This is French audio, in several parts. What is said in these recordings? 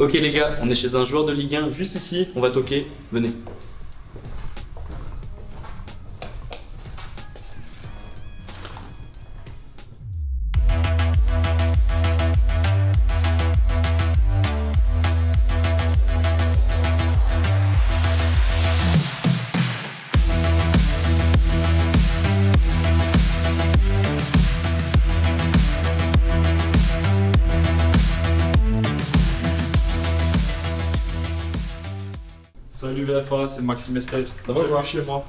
Ok les gars, on est chez un joueur de Ligue 1 juste ici, on va toquer, venez. Salut VFA, c'est Maxime Estelle. Ça va, Bienvenue chez moi.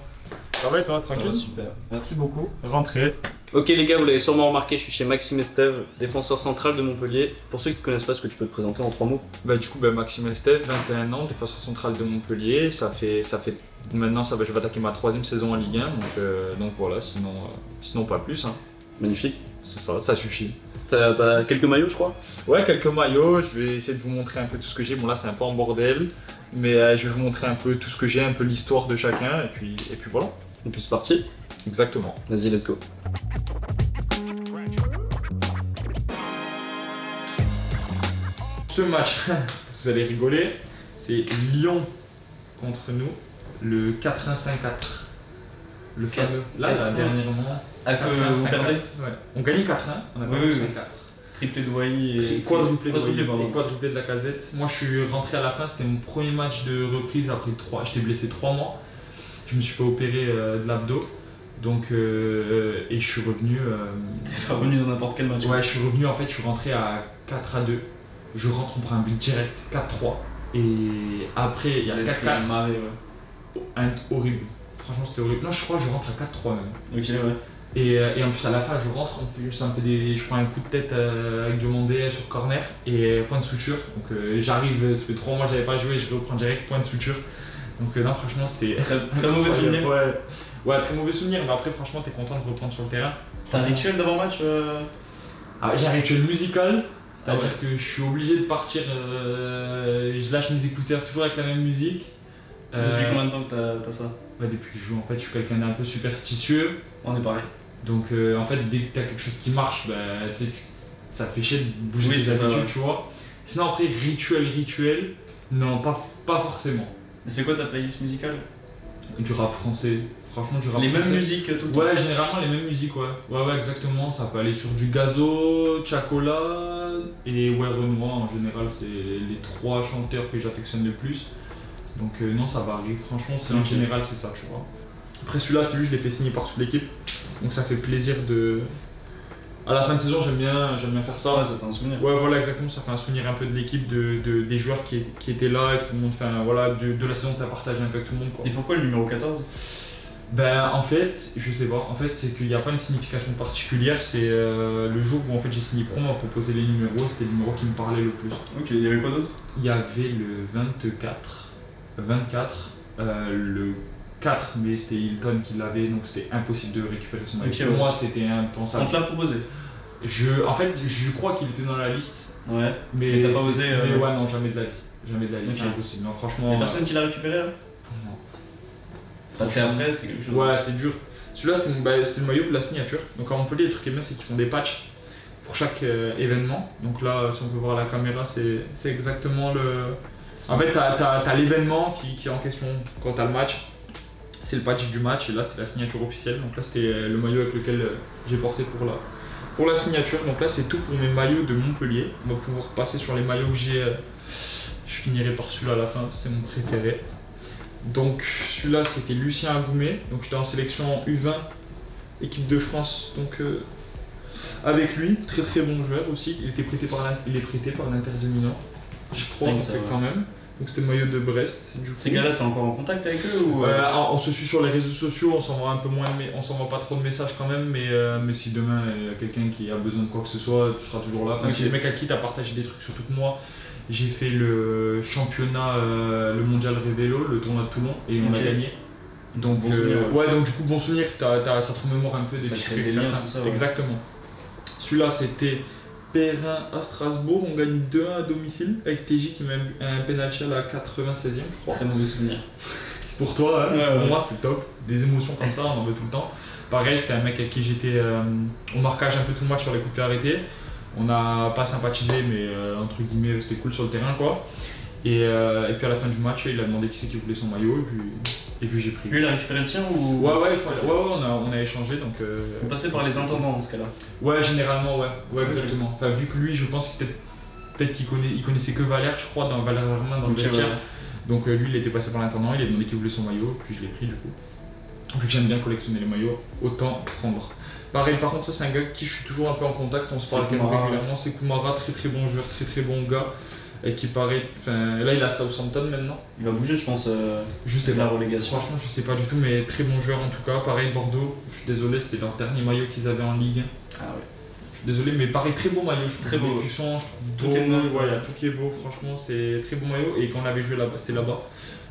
Ça va et toi, tranquille super, merci beaucoup. Rentrée. Ok les gars, vous l'avez sûrement remarqué, je suis chez Maxime Estève, défenseur central de Montpellier. Pour ceux qui ne connaissent pas, est-ce que tu peux te présenter en trois mots Bah, du coup, bah, Maxime Estelle, 21 ans, défenseur central de Montpellier. Ça fait, ça fait maintenant, ça va, je vais attaquer ma troisième saison en Ligue 1. Donc, euh, donc voilà, sinon, euh, sinon pas plus. Hein. Magnifique. C'est ça, ça suffit. T'as t'as quelques maillots je crois? Ouais, quelques maillots. Je vais essayer de vous montrer un peu tout ce que j'ai. Bon, là, c'est un peu en bordel. Mais euh, je vais vous montrer un peu tout ce que j'ai, un peu l'histoire de chacun. Et puis, et puis voilà. Et puis c'est parti. Exactement. Vas-y, let's go. Ce match, vous allez rigoler, c'est Lyon contre nous, le 4-1-5-4. Le Quatre- fameux. Là, quatre- la dernière moment. Ah, que 4-1, vous 5-4. perdez Ouais. On gagne 4-1, on a Oui, perdu oui, oui. 5-4. Triplé de Wai et. Quadruplé de Quadruplé, quadruplé la casette. Moi, je suis rentré à la fin, c'était mon premier match de reprise après 3. J'étais blessé 3 mois. Je me suis fait opérer euh, de l'abdos. Donc, euh, et je suis revenu. euh, T'es pas revenu dans n'importe quel match. Ouais, je suis revenu en fait, je suis rentré à 4 à 2. Je rentre, on prend un but direct, 4-3. Et après, il y a 4-4. marré, ouais. Un- horrible. Franchement, c'était horrible. Non, je crois que je rentre à 4-3 même. Ok, ouais. Et, euh, et en plus, à la fin, je rentre, ça me fait des, je prends un coup de tête euh, avec Diomandé sur corner et point de suture. Donc euh, j'arrive, ça fait 3 mois que j'avais pas joué, je reprends direct, point de suture. Donc euh, non, franchement, c'était. Très, très mauvais souvenir. Ouais. ouais, très mauvais souvenir, mais après, franchement, t'es content de reprendre sur le terrain. T'as un rituel d'avant-match euh... Ah, j'ai un rituel musical, c'est-à-dire Ah que je suis obligé de partir, euh, je lâche mes écouteurs toujours avec la même musique. Depuis Euh, combien de temps que t'as- t'as ça? bah, Depuis que je joue, en fait, je suis quelqu'un d'un peu superstitieux. On est pareil. Donc, euh, en fait, dès que t'as quelque chose qui marche, bah, tu sais, tu- ça fait chier de bouger Oui, tes habitudes, ouais. tu vois. Sinon, après, rituel, rituel, non, pas, pas forcément. C'est quoi ta playlist musicale? Du rap français, franchement, du rap Les mêmes musiques tout le temps Ouais, généralement les mêmes musiques, ouais. Ouais, ouais, exactement. Ça peut aller sur du Gazo, Chacola et ouais, Renoir. En général, c'est les trois chanteurs que j'affectionne le plus. Donc, euh, non, ça varie. Franchement, c'est en général, c'est ça, tu vois. Après, celui-là, c'était juste, je l'ai fait signer par toute l'équipe. Donc, ça fait plaisir de. À la fin de saison, j'aime bien, j'aime bien faire ça. Ouais, ça fait un souvenir. Ouais, voilà, exactement. Ça fait un souvenir un peu de l'équipe, de, de- des joueurs qui, qui étaient là et que tout le monde. Enfin, voilà, de, de la saison que tu as partagé un peu avec tout le monde, quoi. Et pourquoi le numéro 14 Ben en fait, je sais pas, en fait c'est qu'il n'y a pas une signification particulière, c'est euh, le jour où en fait j'ai signé pro, on m'a proposé les numéros, c'était le numéro qui me parlait le plus. Ok, il y avait quoi d'autre? Il y avait le 24, 24, euh, le 4, mais c'était Hilton qui l'avait, donc c'était impossible de récupérer son maillot. Pour ouais. moi c'était On impensable. te l'a proposé Je, en fait, je crois qu'il était dans la liste, Ouais. mais, Mais t'as pas osé, Mais euh, ouais, non, jamais de la vie. Jamais de la vie, Ok. c'est impossible. Non, Y'a franchement. personne qui l'a récupéré là euh, non. Passer après, c'est quelque chose. Ouais, c'est dur. Celui-là, c'était bah, le maillot de la signature. Donc à Montpellier, le truc qui est bien, c'est qu'ils font des patchs pour chaque euh, événement. Donc là, si on peut voir la caméra, c'est exactement le. En fait, t'as as, l'événement qui, qui est en question quand t'as le match. C'est le patch du match et là, c'était la signature officielle. Donc là, c'était euh, le maillot avec lequel euh, j'ai porté pour la, pour la signature. Donc là, c'est tout pour mes maillots de Montpellier. On va pouvoir passer sur les maillots que j'ai. euh, je finirai par celui-là à la fin, c'est mon préféré. Donc celui-là c'était Lucien Agoumet, donc j'étais en sélection en U20, équipe de France, donc euh, avec lui, très très bon joueur aussi, il était prêté par il est prêté par l'Inter de Milan, je crois Ouais, ça quand même. Donc c'était le maillot de Brest. Du. Ces gars-là, t'es encore en contact avec eux ou. Euh, on se suit sur les réseaux sociaux, on s'envoie un peu moins, mais on s'envoie pas trop de messages quand même, mais, euh, mais si demain il y a quelqu'un qui a besoin de quoi que ce soit, tu seras toujours là. Enfin, Ok. Si les mecs à qui t'as partagé des trucs, surtout que moi, j'ai fait le championnat, euh, le mondial Révélo, le tournoi de Toulon, et on a gagné. Donc, Bon euh, souvenir, ouais. donc du coup, bon souvenir, t'as, t'as- ça te remémore un peu des Ça petits trucs. ouais. Exactement. Celui-là, c'était Perrin à Strasbourg, on gagne 2-1 à domicile, avec TJ qui met un un penalty à la 96e, je crois. Très mauvais souvenir. Pour toi, hein, Ouais, pour ouais. moi c'était top. Des émotions comme ça, on en veut tout le temps. Pareil, c'était un mec avec qui j'étais euh, au marquage un peu tout le match sur les coups de pied arrêtés. On n'a pas sympathisé, mais euh, entre guillemets, c'était cool sur le terrain, quoi. Et, euh, et puis à la fin du match, il a demandé qui c'est qui voulait son maillot, et puis, et puis j'ai pris. Lui, il a récupéré le tien ou? Ouais, ouais, je crois, ouais, ouais, on a, on a échangé, donc. euh, On passait par les intendants dans ce cas-là. Ouais, généralement, ouais, ouais, exactement. Enfin, vu que lui, je pense que peut-être qu'il connaît, il connaissait que Valère, je crois, dans Valère Germain, dans le vestiaire. ouais. Donc euh, lui, il était passé par l'intendant, il a demandé qu'il voulait son maillot, puis je l'ai pris du coup. Vu que j'aime bien collectionner les maillots, autant prendre. Pareil, par contre, ça c'est un gars avec qui je suis toujours un peu en contact, on se parle quand même régulièrement. C'est Kumara, très très bon joueur, très très bon gars. Et qui paraît. Là, il à Southampton maintenant. Il va bouger, je pense, euh, Je sais de la pas. relégation. Franchement, je sais pas du tout, mais très bon joueur en tout cas. Pareil, Bordeaux, je suis désolé, c'était leur dernier maillot qu'ils avaient en Ligue. Ah ouais. Je suis désolé, mais pareil, très beau maillot. Je trouve Très beau. L'écusson, je trouve Tout est neuf, ouais, ouais. tout qui est beau, franchement, c'est très beau maillot. Et quand on avait joué là-bas, c'était là-bas.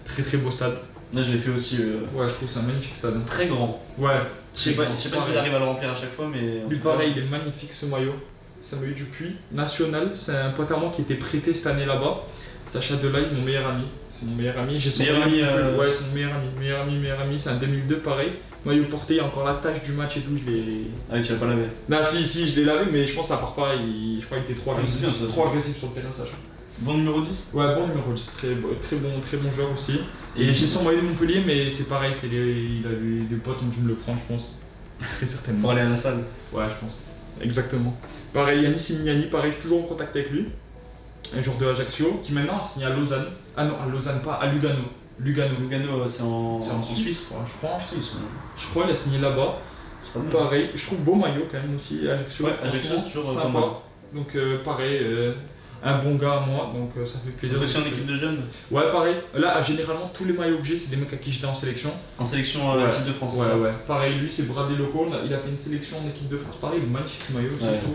Très très beau stade. Là, je l'ai fait aussi euh, Ouais, je trouve c'est un magnifique stade. très grand. Ouais, Je sais pas, je sais pas s'ils arrivent à le remplir à chaque fois, mais. Lui pareil, il est magnifique ce maillot. C'est un maillot du Puy, national. C'est un pote à moi qui était prêté cette année là-bas. Sacha Delay, mon meilleur ami. C'est mon meilleur ami. J'ai son Meilleur ami, plus. euh, Ouais, c'est mon meilleur ami. Meilleur ami, meilleur ami. C'est un 2002 pareil. Maillot porté, il y a encore la tache du match et tout. Je l'ai. Ah oui, tu l'as pas lavé. Non, si, si, je l'ai lavé, mais je pense que ça part pas. Il... Je crois qu'il était trop Ah, agressif, bien, trop agressif sur le terrain, Sacha. Bon numéro 10 Ouais, bon numéro 10. Très, bon- très, bon, très bon joueur aussi. Et j'ai son maillot de Montpellier, mais c'est pareil. C'est les... Il a des, des potes ont dû me le prendre, je pense. Très certainement. pour aller à la salle. Ouais, je pense. Exactement. Pareil, Yannis Simignani, pareil, je suis toujours en contact avec lui. Un joueur de Ajaccio qui maintenant a signé à Lausanne. Ah non, à Lausanne, pas, à Lugano. Lugano. Lugano, euh, c'est en, en, Suisse, quoi. je crois. Putain, sont. Je crois qu'il a signé là-bas. C'est pas. Pareil, je trouve beau maillot quand même aussi, Ajaccio. Ouais, Ajaccio, c'est toujours, euh, sympa. Donc euh, pareil, euh, un bon gars à moi, donc euh, ça fait plaisir. aussi en équipe de jeunes Ouais, pareil. Là, généralement, tous les maillots que j'ai, c'est des mecs à qui j'étais en sélection. En sélection Ouais. équipe de France. Ouais, ouais. Pareil, lui, c'est Bradley Loco. Il a fait une sélection en équipe de France. Pareil, magnifique maillot aussi, Ouais. je trouve.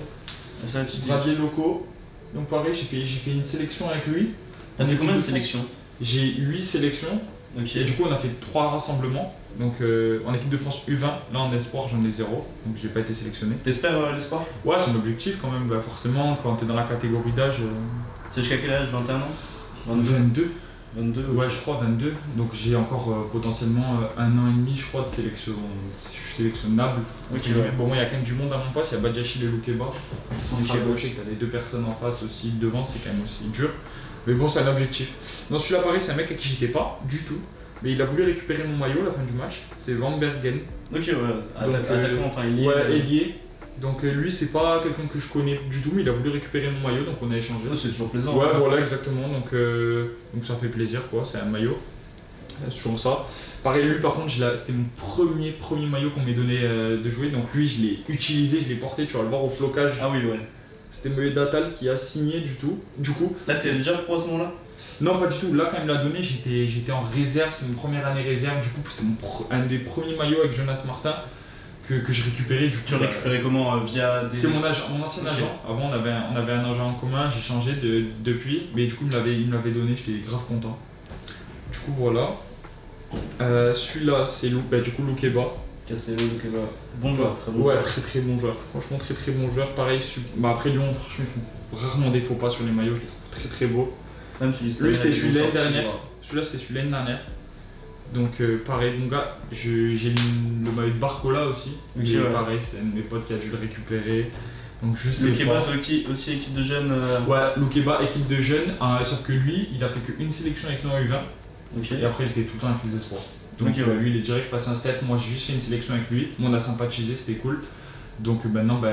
Ah, Ça va. Bradley Loco. Donc pareil, j'ai fait, j'ai fait une sélection avec lui. T'as fait combien de sélections J'ai 8 sélections. Et du coup, on a fait 3 rassemblements. Donc euh, en équipe de France U20, là en espoir, j'en ai 0. Donc j'ai pas été sélectionné. T'espères euh, l'espoir Ouais, c'est un objectif quand même. Bah, forcément, quand t'es dans la catégorie d'âge. euh, C'est jusqu'à quel âge? 21 ans? 22 22 22 Ouais, je crois 22. Donc j'ai encore euh, potentiellement euh, un an et demi, je crois, de sélection. Je suis sélectionnable. Ouais. Bon, moi, il y a quand même du monde à mon poste. Il y a Badjachi et Loukeba. Et que t'as les deux personnes en face aussi devant, c'est quand même aussi dur. Mais bon, c'est un objectif. Dans celui-là, pareil, c'est un mec à qui j'étais pas du tout. Mais il a voulu récupérer mon maillot à la fin du match. C'est Van Bergen. Ok, ouais. Euh, attaquant, enfin, il est. Ouais, ailier. Donc euh, lui, c'est pas quelqu'un que je connais du tout, mais il a voulu récupérer mon maillot, donc on a échangé. oh, C'est toujours plaisant. Ouais, hein. voilà, exactement. Donc, euh, donc ça fait plaisir, quoi. C'est un maillot. Euh, C'est toujours ça. Pareil, lui, par contre, c'était mon premier, premier maillot qu'on m'ait donné euh, de jouer. Donc, lui, je l'ai utilisé, je l'ai porté. Tu vas le voir au flocage. Ah oui, ouais. C'était Moé Datal qui a signé du tout. Du coup, Là, t'es déjà pro à ce moment-là? Non, pas du tout. Là, quand il me l'a donné, j'étais en réserve. C'est mon première année réserve. Du coup, c'était un des premiers maillots avec Jonas Martin que, que je récupérais. Du coup, Tu bah, récupérais comment euh, Via des. C'est mon, agent, mon ancien agent. Avant, on avait, un, on avait un agent en commun, j'ai changé de- depuis. Mais du coup, il me l'avait- il me l'avait donné, j'étais grave content. Du coup, voilà. Euh, Celui-là, c'est Lou, bah, du coup Loukeba. Castello, voilà. Bon joueur, très bon. Ouais, joueur. très très bon joueur. Franchement, très très bon joueur. Pareil, su- bah, après Lyon, franchement, ils font rarement des faux pas sur les maillots, je les trouve très très beaux. Même celui Lui, c'était celui l'année dernière. Celui-là, c'était celui l'année dernière. Donc, euh, pareil, mon gars, j'ai le maillot de Barcola aussi. Ok, Et ouais. pareil, c'est un de mes potes qui a dû le récupérer. Donc, je sais c'est aussi, aussi équipe de jeunes. euh, Ouais, Loukeba, équipe de jeunes, hein, sauf que lui, il a fait qu'une sélection avec en U20 Ok. et après il était tout le temps avec les espoirs. Donc euh, ouais. lui, il est direct passé un step. Moi, j'ai juste fait une sélection avec lui. On a sympathisé, c'était cool. Donc euh, maintenant, bah,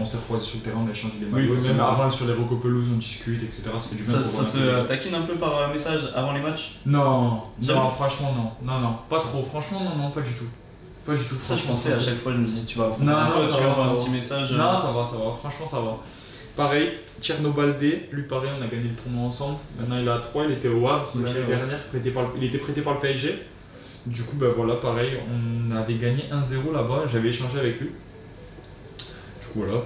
on s'était recroisé sur le terrain, on a échangé les Oui, maillots. Même avant, sur les recos pelouses, on discute, etc. Ça fait du bien Ça, pour ça voir se euh, taquine un peu par euh, message avant les matchs? Non, non, franchement, non. Non, non, pas trop. Franchement, non, non, pas du tout. Pas du tout. Ça, je franchement, pensais à chaque fois, je me dis, tu vas Non, un non, peu, ça tu un va. petit message. euh, Non, ça va, ça va. Franchement, ça va. Pareil, Tierno Baldé, lui pareil, on a gagné le tournoi ensemble. Maintenant, il est à 3, il était au Havre l'année ouais. dernière, prêté par le- il était prêté par le PSG. Du coup, bah voilà, pareil, on avait gagné 1-0 là-bas, j'avais échangé avec lui. Voilà.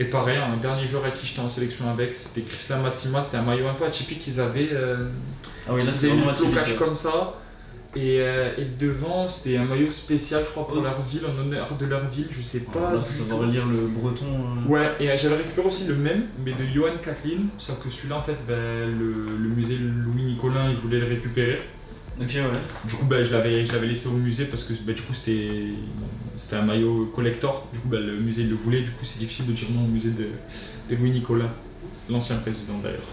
Et pareil, un dernier joueur à qui j'étais en sélection avec, c'était Christian Matsima, c'était un maillot un peu atypique, ils avaient. euh, Ah oui, là, c'est le flocage comme ça. Et, euh, et devant, c'était un maillot spécial, je crois, pour Oh. leur ville, en honneur de leur ville, je sais pas. Voilà, là, savoir lire le breton. euh. Ouais, et euh, j'avais récupéré aussi le même, mais de Johan Kathleen, sauf que celui-là, en fait, ben, le, le musée Louis Nicolin, il voulait le récupérer. Ok, ouais. Du coup, bah, je l'avais laissé au musée parce que bah, du coup, c'était un maillot collector. Du coup, bah, le musée il le voulait. Du coup, c'est difficile de dire non au musée de, de Louis Nicolas, l'ancien président d'ailleurs.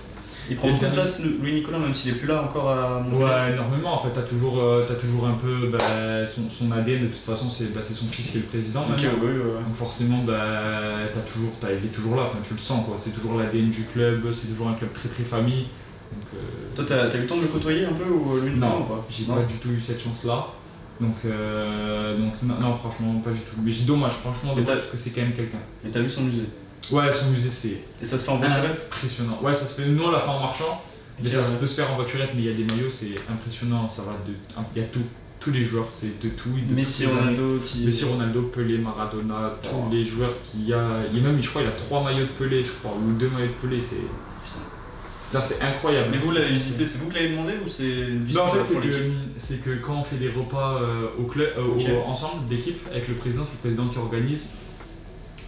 Il prend beaucoup de place, Louis Nicolas, même s'il est plus là encore à Montpellier. Ouais, énormément. En fait, t'as toujours, euh, t'as toujours un peu bah, son, son ADN. De toute façon, c'est bah, c'est son fils qui est le président. Ok, maintenant. ouais, ouais, ouais. Donc forcément, bah, t'as toujours, il est toujours là. Enfin, tu le sens quoi. C'est toujours l'ADN du club. C'est toujours un club très très famille. Donc, euh, Toi, t'as eu le temps de le côtoyer un peu ou lui non, ou pas j'ai Non. pas du tout eu cette chance-là. Donc, euh, donc non, non, franchement, pas du tout. Mais j'ai dommage, franchement, dommage parce que c'est quand même quelqu'un. Mais t'as vu son musée? Ouais, son musée, c'est Et ça se fait en voiturette? impressionnant. Ouais, ça se fait. Nous, on l'a fait en marchant. Mais ça peut se faire en voiturette, mais il y a des maillots, c'est impressionnant. Ça va de. Il y a tout. Tous les joueurs, c'est de tout. de Messi. Ronaldo qui. Messi, Ronaldo, Pelé, Maradona, tous Oh. les joueurs qu'il y a. Il y a même, je crois, il a trois maillots de Pelé, je crois, ou deux maillots de Pelé. C'est. Putain. Là, c'est incroyable. Mais vous l'avez visité, c'est vous qui l'avez demandé ou c'est une visite Non, en de la fait, c'est que, l'équipe c'est que quand on fait des repas euh, au club, euh, ensemble, d'équipe, avec le président, c'est le président qui organise.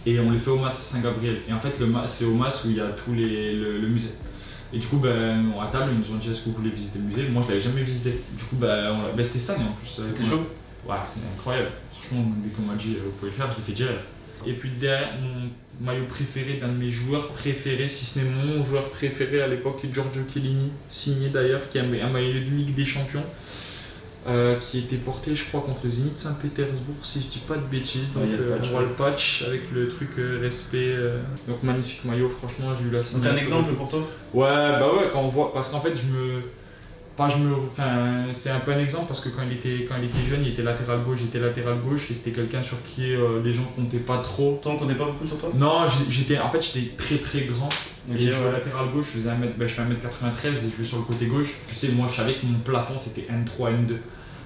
Et on les fait au MAS Saint-Gabriel. Et en fait, le MAS, c'est au MAS où il y a tous les, le, le musée. Et du coup, ben, à table, ils nous ont dit est-ce que vous voulez visiter le musée? Moi, je l'avais jamais visité. Du coup, ben, on l'a- ben, c'était cette année en plus. C'était chaud Ouais, c'était incroyable. Franchement, dès qu'on m'a dit euh, vous pouvez le faire, je l'ai fait direct. Et puis derrière, mon maillot préféré d'un de mes joueurs préférés, si ce n'est mon joueur préféré à l'époque, Giorgio Chiellini, signé d'ailleurs, qui a un maillot de Ligue des Champions, euh, qui était porté, je crois, contre le Zénith Saint-Pétersbourg, si je dis pas de bêtises. Donc Ouais, le euh, patch, on voit ouais. le patch avec le truc euh, respect. euh, donc magnifique maillot, franchement, j'ai eu la Donc un signature. exemple pour toi? Ouais, bah ouais, quand on voit. Parce qu'en fait, je me. Pas je me. Enfin, c'est un peu un exemple parce que quand il était, quand il était jeune, il était latéral gauche, j'étais latéral gauche et c'était quelqu'un sur qui euh, les gens comptaient pas trop. Toi, on connaît pas beaucoup sur toi? Non, j'étais. En fait, j'étais très très grand. Ok, et je jouais ouais. latéral gauche, je faisais 1 mètre, bah, je fais 1m93 et je jouais sur le côté gauche. Tu sais, moi, je savais que mon plafond c'était N3, N2.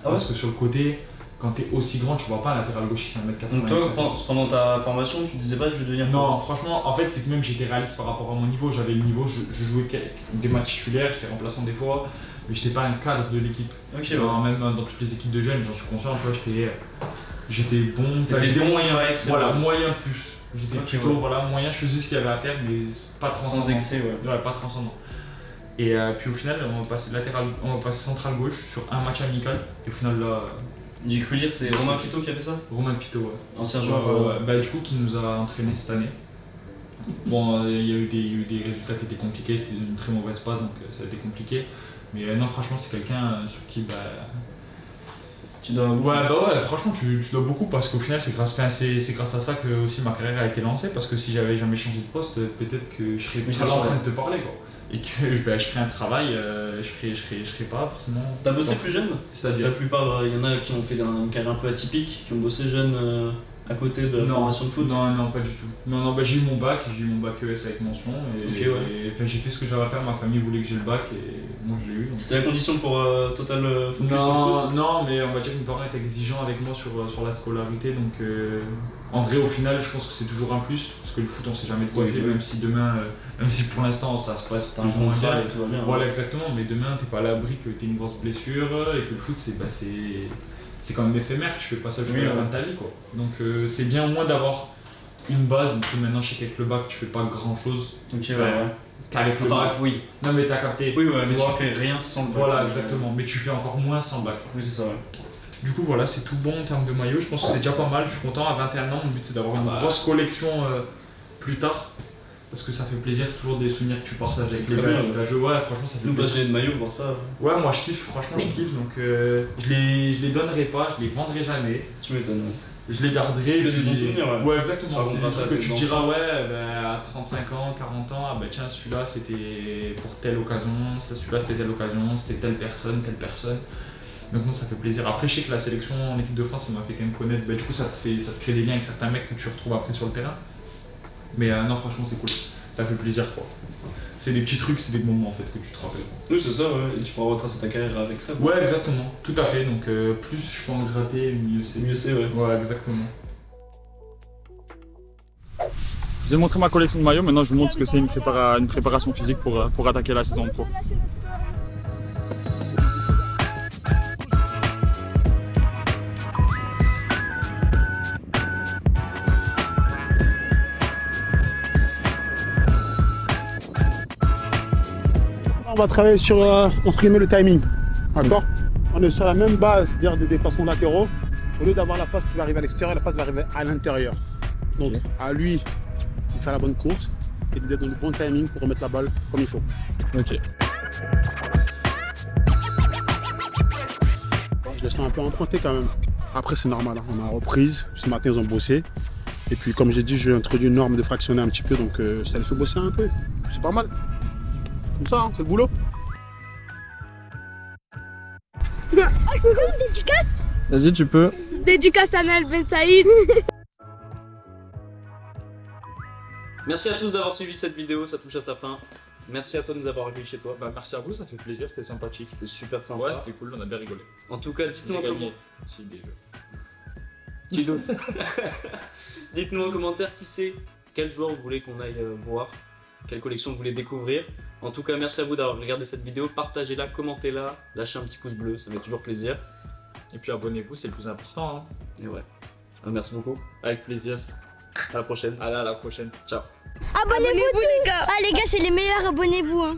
Ah ouais? Parce que sur le côté, quand t'es aussi grand, tu vois pas un latéral gauche qui fait 1m93. Donc toi, pendant- ta formation, tu disais pas je vais devenir Non, franchement, en fait, c'est que même j'étais réaliste par rapport à mon niveau. J'avais le niveau, je, je jouais des matchs titulaires, j'étais remplaçant des fois, mais j'étais pas un cadre de l'équipe. Ouais. Même dans toutes les équipes de jeunes, j'en suis conscient, tu vois, j'étais, j'étais bon, j'étais bon, moyen, excellent. voilà, moyen plus. J'étais plutôt, ouais. voilà, moyen, je faisais ce qu'il y avait à faire, mais pas transcendant. Sans excès, ouais. Ouais, pas transcendant. Et euh, puis au final, on va passer latéral, on va passer central gauche sur un match amical. Et au final, là, J'ai cru lire, c'est Romain Pito qui a fait ça? Romain Pito, ouais. Ancien Ouais, joueur. ouais, euh, ouais. Bah, du coup, qui nous a entraîné cette année. Bon, euh, il y, a eu des- il y a eu des résultats qui étaient compliqués, c'était une très mauvaise passe, donc euh, ça a été compliqué. Mais euh, non, franchement, c'est quelqu'un euh, sur qui, bah. Tu dois. Ouais, bah ouais, franchement, tu, tu dois beaucoup parce qu'au final, c'est grâce, enfin, c'est, c'est grâce à ça que aussi ma carrière a été lancée. Parce que si j'avais jamais changé de poste, euh, peut-être que je serais là en train de te parler, quoi. Et que bah, je ferais un travail, euh, je, ferais, je, ferais, je ferais pas forcément. T'as bossé plus jeune? La C'est-à-dire plupart, il y en a qui ont fait un- une carrière un peu atypique, qui ont bossé jeune euh, à côté de la Non. formation de foot. Non, non, pas du tout. Non, non, bah, j'ai eu mon bac, j'ai eu mon bac ES avec mention. Et, ouais. et, j'ai fait ce que j'avais à faire, ma famille voulait que j'ai le bac et moi je l'ai eu. C'était la condition pour euh, Total euh, Focus Non, foot non, mais on va dire que mes parents étaient exigeants avec moi sur, euh, sur la scolarité, donc euh, en vrai, au final, je pense que c'est toujours un plus, parce que le foot, on sait jamais de quoi fait, oui. même si demain, euh, même si pour l'instant ça se passe plus ou moins bien. et tout va bien. Voilà, exactement, mais demain, t'es pas à l'abri que t'aies une grosse blessure et que le foot, c'est bah, c'est- quand même éphémère, tu fais pas ça jusqu'à Oui, la fin de ta vie, quoi. Donc euh, c'est bien au moins d'avoir une base, donc maintenant, je sais qu'avec le bac, tu fais pas grand chose Ok, ouais, ouais. qu'avec le bac. oui. Non, mais t'as capté. Oui, ouais, mais tu fais rien sans le bac. Voilà, exactement, mais tu fais encore moins sans bac. euh, Oui, c'est ça, ouais. Du coup, voilà, c'est tout bon en termes de maillot. Je pense que c'est déjà pas mal. Je suis content. À 21 ans, mon but c'est d'avoir une Bah. grosse collection euh, plus tard. Parce que ça fait plaisir, toujours des souvenirs que tu partages avec C'est les gars. t'as joué. Ouais, franchement, ça fait Nous, plaisir. passionnés de maillot, pour ça, Ouais, moi je kiffe, franchement, je kiffe. Donc, euh, je, les, je les donnerai pas, je les vendrai jamais. tu m'étonnes. ouais. Je les garderai. Que des bons souvenirs, ouais. Ouais, Tu exactement. C'est des ça trucs que tu diras, ouais, ben, à 35 ans, 40 ans, ah bah tiens, celui-là c'était pour telle occasion, celui-là c'était telle occasion, c'était telle personne, telle personne. Donc, non, ça fait plaisir. Après, je sais que la sélection en équipe de France, ça m'a fait quand même connaître. Bah, du coup, ça te, fait, ça te crée des liens avec certains mecs que tu retrouves après sur le terrain. Mais euh, non, franchement, c'est cool. Ça fait plaisir, quoi. C'est des petits trucs, c'est des moments en fait que tu te rappelles. Oui, c'est ça, ouais. Et tu pourras retracer ta carrière avec ça. Ouais, exactement, tout à fait. Donc, euh, plus je peux en gratter, mieux c'est. Mieux, c'est, ouais. Ouais, exactement. Je vous ai montré ma collection de maillots, maintenant je vous montre ce que c'est une, prépara- une préparation physique pour, euh, pour attaquer la saison pro. Va travailler sur euh, entre guillemets, le timing. D'accord on est sur la même base dire, des déplacements latéraux. Au lieu d'avoir la passe qui va arriver à l'extérieur, la passe va arriver à l'intérieur. Donc à lui de faire la bonne course et d'être dans le bon timing pour remettre la balle comme il faut. Ok. Je les sens un peu emprunté quand même. Après c'est normal, hein. on a reprise. Ce matin ils ont bossé. Et puis comme j'ai dit, j'ai introduit une norme de fractionner un petit peu, donc euh, ça les fait bosser un peu. C'est pas mal. Comme ça, hein, c'est le boulot. Ah, je peux faire une dédicace Vas-y, tu peux. Dédicace à Nel Ben Saïd. Merci à tous d'avoir suivi cette vidéo, ça touche à sa fin. Merci à toi de nous avoir accueillis chez toi. Bah, merci à vous, ça fait plaisir, c'était sympathique. C'était super sympa. Ouais, c'était cool, on a bien rigolé. En tout cas, dites-nous en, comment... gagné aussi des jeux. Qui doute Dites-nous en commentaire qui c'est, quel joueur vous voulez qu'on aille euh, voir, quelle collection vous voulez découvrir. En tout cas, merci à vous d'avoir regardé cette vidéo. Partagez-la, commentez-la, lâchez un petit pouce bleu, ça fait toujours plaisir. Et puis abonnez-vous, c'est le plus important. Hein. Et ouais. Euh, merci beaucoup. Avec plaisir. À la prochaine. Allez, à la prochaine. Ciao. Abonnez-vous les gars. Ah les gars, c'est les meilleurs, abonnez-vous. hein.